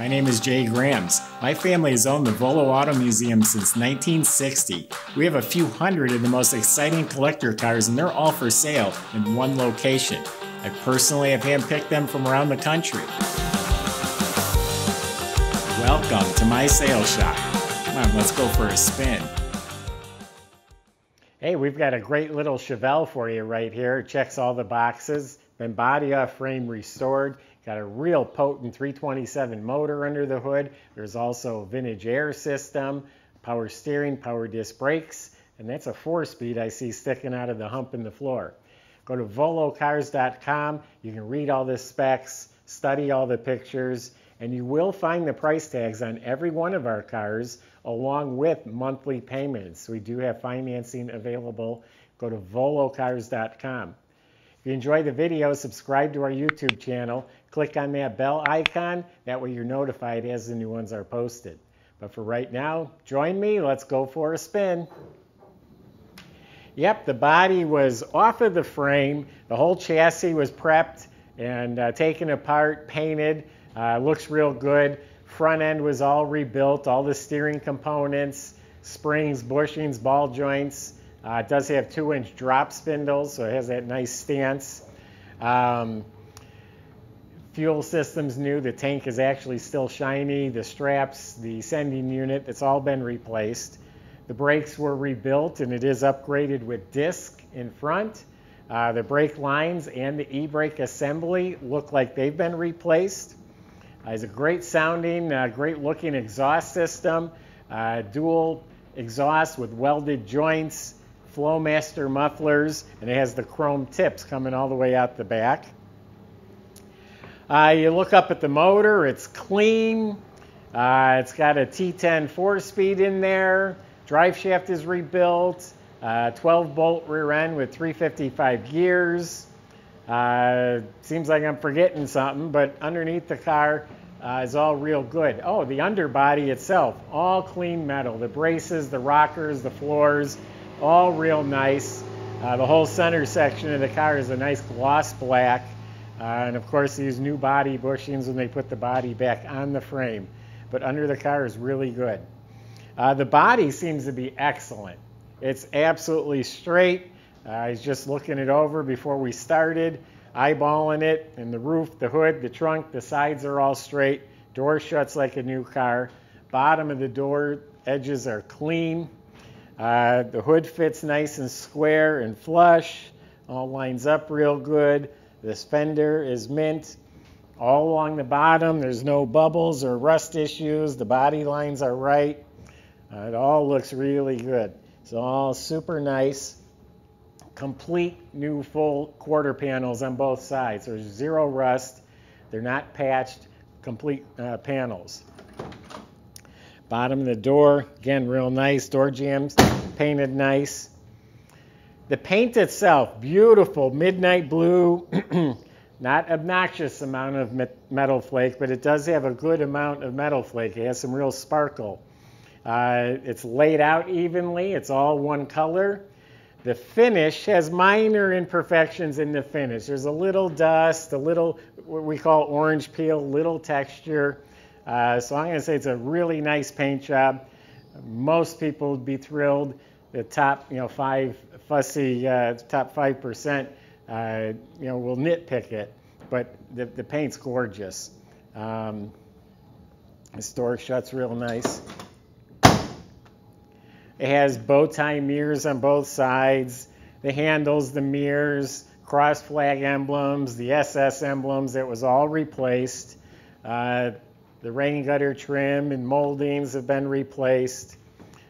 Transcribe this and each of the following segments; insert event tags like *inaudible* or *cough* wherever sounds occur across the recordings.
My name is Jay Grams. My family has owned the Volo Auto Museum since 1960. We have a few hundred of the most exciting collector cars, and they're all for sale in one location. I personally have handpicked them from around the country. Welcome to my sales shop. Come on, let's go for a spin. Hey, we've got a great little Chevelle for you right here. It checks all the boxes. Been body off frame restored. Got a real potent 327 motor under the hood. There's also a vintage air system, power steering, power disc brakes, and that's a four speed I see sticking out of the hump in the floor. Go to volocars.com. You can read all the specs, study all the pictures, and you will find the price tags on every one of our cars along with monthly payments. We do have financing available. Go to volocars.com. If you enjoy the video, subscribe to our YouTube channel. Click on that bell icon. That way you're notified as the new ones are posted. But for right now, join me. Let's go for a spin. Yep, the body was off of the frame. The whole chassis was prepped and uh, taken apart, painted. Uh, looks real good. Front end was all rebuilt, all the steering components, springs, bushings, ball joints. Uh, it does have two inch drop spindles, so it has that nice stance. Um, fuel system's new. The tank is actually still shiny. The straps, the sending unit, it's all been replaced. The brakes were rebuilt and it is upgraded with disc in front. Uh, the brake lines and the e-brake assembly look like they've been replaced. Uh, it's a great sounding, uh, great looking exhaust system, uh, dual exhaust with welded joints, Flowmaster mufflers, and it has the chrome tips coming all the way out the back. Uh, you look up at the motor, it's clean. Uh, it's got a T10 four-speed in there. Drive shaft is rebuilt. Uh, 12 bolt rear end with 355 gears. Uh, seems like I'm forgetting something, but underneath the car uh, is all real good. Oh, the underbody itself, all clean metal. The braces, the rockers, the floors, all real nice. Uh, the whole center section of the car is a nice gloss black. Uh, and of course, these new body bushings when they put the body back on the frame. But under the car is really good. Uh, the body seems to be excellent. It's absolutely straight. Uh, I was just looking it over before we started, eyeballing it, and the roof, the hood, the trunk, the sides are all straight. Door shuts like a new car. Bottom of the door edges are clean. Uh, the hood fits nice and square and flush. All lines up real good. This fender is mint. All along the bottom, there's no bubbles or rust issues. The body lines are right. Uh, it all looks really good. It's all super nice complete new full quarter panels on both sides. There's zero rust. They're not patched, complete uh, panels. Bottom of the door, again, real nice. Door jambs painted nice. The paint itself, beautiful midnight blue. *clears throat* not obnoxious amount of metal flake, but it does have a good amount of metal flake. It has some real sparkle. Uh, it's laid out evenly. It's all one color. The finish has minor imperfections in the finish. There's a little dust, a little, what we call orange peel, little texture. Uh, so I'm going to say it's a really nice paint job. Most people would be thrilled. The top, you know, five fussy, uh, top five percent, uh, you know, will nitpick it, but the, the paint's gorgeous. Um, the door shuts real nice. It has bow tie mirrors on both sides, the handles, the mirrors, cross flag emblems, the SS emblems. It was all replaced. Uh, the rain gutter trim and moldings have been replaced.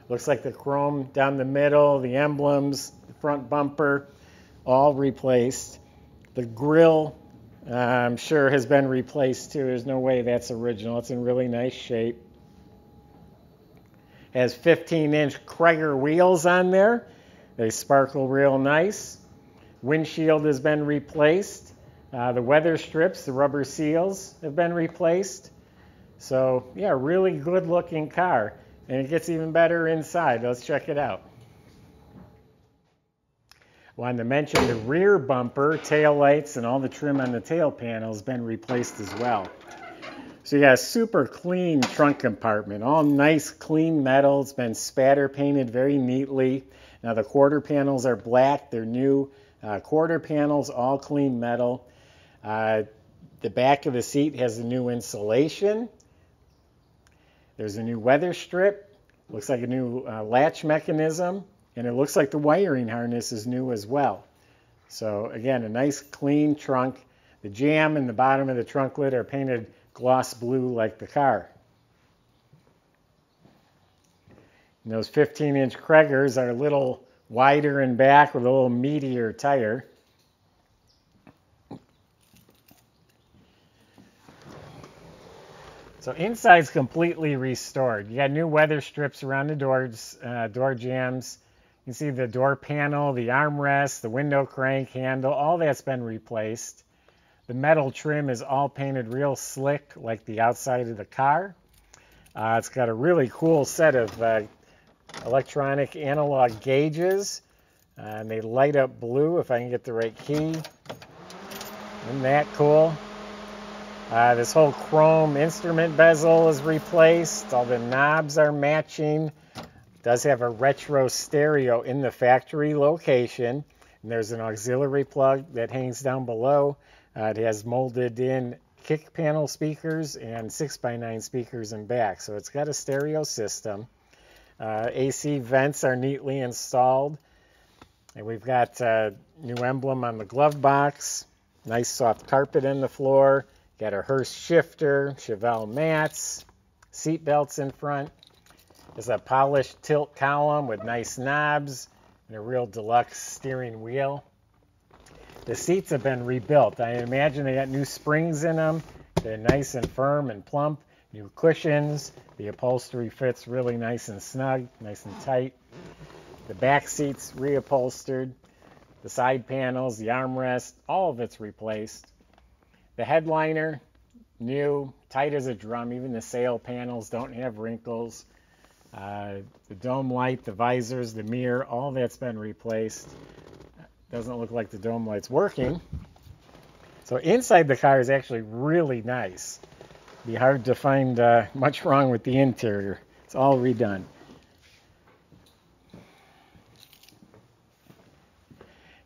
Looks like the chrome down the middle, the emblems, the front bumper, all replaced. The grill, uh, I'm sure, has been replaced too. There's no way that's original. It's in really nice shape has 15 inch Cragar wheels on there. They sparkle real nice. Windshield has been replaced. Uh, the weather strips, the rubber seals have been replaced. So, yeah, really good looking car. And it gets even better inside. Let's check it out. Wanted to mention the rear bumper, tail lights, and all the trim on the tail panel has been replaced as well. So you got a super clean trunk compartment, all nice clean metal. It's been spatter painted very neatly. Now the quarter panels are black. They're new uh, quarter panels, all clean metal. Uh, the back of the seat has a new insulation. There's a new weather strip. Looks like a new uh, latch mechanism. And it looks like the wiring harness is new as well. So again, a nice clean trunk. The jamb and the bottom of the trunk lid are painted gloss blue like the car. And those 15 inch Cragars are a little wider in back with a little meatier tire. So inside's completely restored. You got new weather strips around the doors, uh, door jambs. You can see the door panel, the armrest, the window crank handle, all that's been replaced. The metal trim is all painted real slick like the outside of the car. Uh, it's got a really cool set of uh, electronic analog gauges. Uh, and they light up blue if I can get the right key. Isn't that cool? Uh, this whole chrome instrument bezel is replaced. All the knobs are matching. It does have a retro stereo in the factory location. And there's an auxiliary plug that hangs down below. Uh, it has molded in kick panel speakers and 6x9 speakers in back. So it's got a stereo system. Uh, AC vents are neatly installed. And we've got a uh, new emblem on the glove box. Nice soft carpet in the floor. Got a Hurst shifter, Chevelle mats, seat belts in front. There's a polished tilt column with nice knobs and a real deluxe steering wheel. The seats have been rebuilt. I imagine they got new springs in them. They're nice and firm and plump. New cushions. The upholstery fits really nice and snug, nice and tight. The back seats reupholstered. The side panels, the armrest, all of it's replaced. The headliner, new, tight as a drum. Even the sail panels don't have wrinkles. Uh, the dome light, the visors, the mirror, all that's been replaced. Doesn't look like the dome light's working. So inside the car is actually really nice. Be hard to find uh, much wrong with the interior. It's all redone.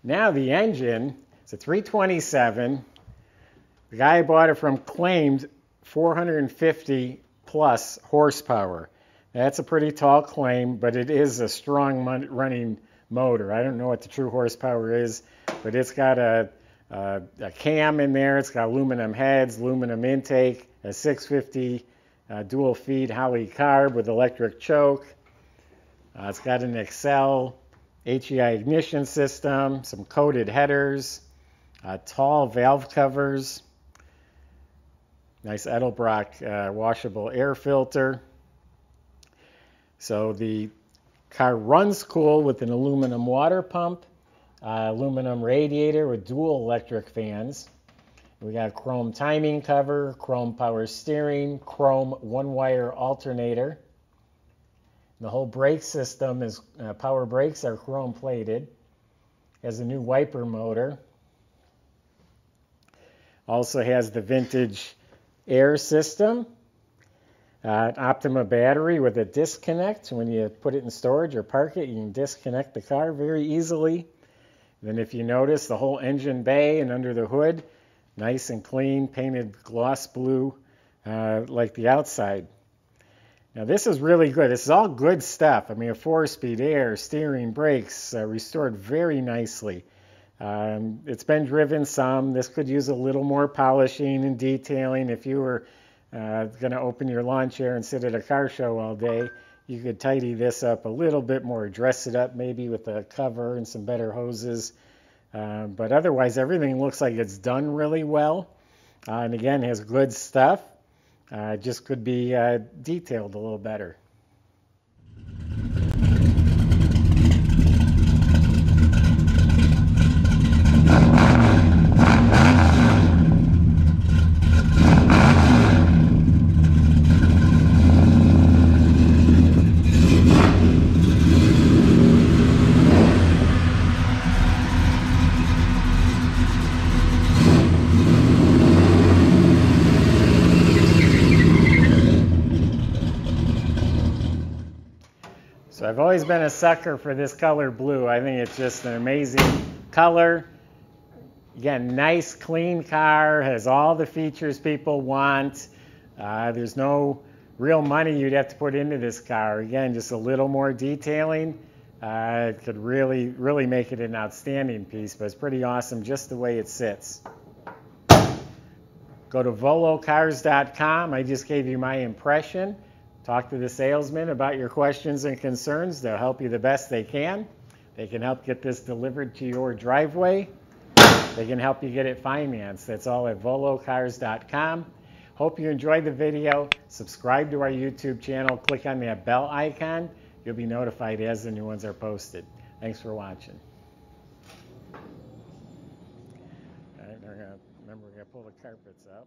Now the engine, it's a 327. The guy bought it from claimed 450 plus horsepower. That's a pretty tall claim, but it is a strong running motor. I don't know what the true horsepower is, but it's got a, a, a cam in there. It's got aluminum heads, aluminum intake, a 650 uh, dual feed Holley carb with electric choke. Uh, it's got an Accel HEI ignition system, some coated headers, uh, tall valve covers, nice Edelbrock uh, washable air filter. So the Car runs cool with an aluminum water pump, uh, aluminum radiator with dual electric fans. We got chrome timing cover, chrome power steering, chrome one-wire alternator. The whole brake system is uh, power brakes are chrome plated. Has a new wiper motor. Also has the vintage air system uh, Optima battery with a disconnect. When you put it in storage or park it, you can disconnect the car very easily. then if you notice the whole engine bay and under the hood, nice and clean, painted gloss blue uh, like the outside. Now this is really good. This is all good stuff. I mean, a four-speed air, steering, brakes, uh, restored very nicely. Um, it's been driven some. This could use a little more polishing and detailing if you were uh, going to open your lawn chair and sit at a car show all day, you could tidy this up a little bit more, dress it up maybe with a cover and some better hoses. Uh, but otherwise, everything looks like it's done really well. Uh, and again, has good stuff. Uh, just could be uh, detailed a little better. Always been a sucker for this color blue. I think it's just an amazing color. Again, nice, clean car, has all the features people want. Uh, there's no real money you'd have to put into this car. Again, just a little more detailing. Uh, it could really, really make it an outstanding piece, but it's pretty awesome just the way it sits. Go to volocars.com. I just gave you my impression. Talk to the salesman about your questions and concerns. They'll help you the best they can. They can help get this delivered to your driveway. They can help you get it financed. That's all at volocars.com. Hope you enjoyed the video. Subscribe to our YouTube channel. Click on that bell icon. You'll be notified as the new ones are posted. Thanks for watching. All right, remember, we're going to pull the carpets up.